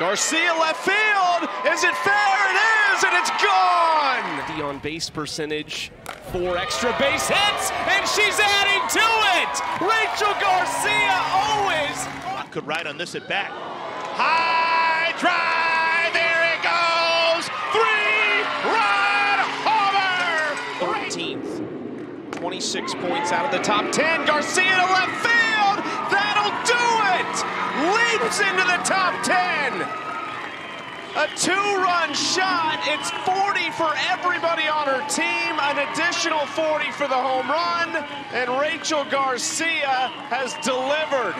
Garcia left field. Is it fair? It is, and it's gone. The on base percentage, four extra base hits, and she's adding to it. Rachel Garcia always could ride on this at bat. High drive, there it goes. Three run homer. 13th, 26 points out of the top 10. Garcia to left field. Into the top 10. A two-run shot. It's 40 for everybody on her team. An additional 40 for the home run. And Rachel Garcia has delivered.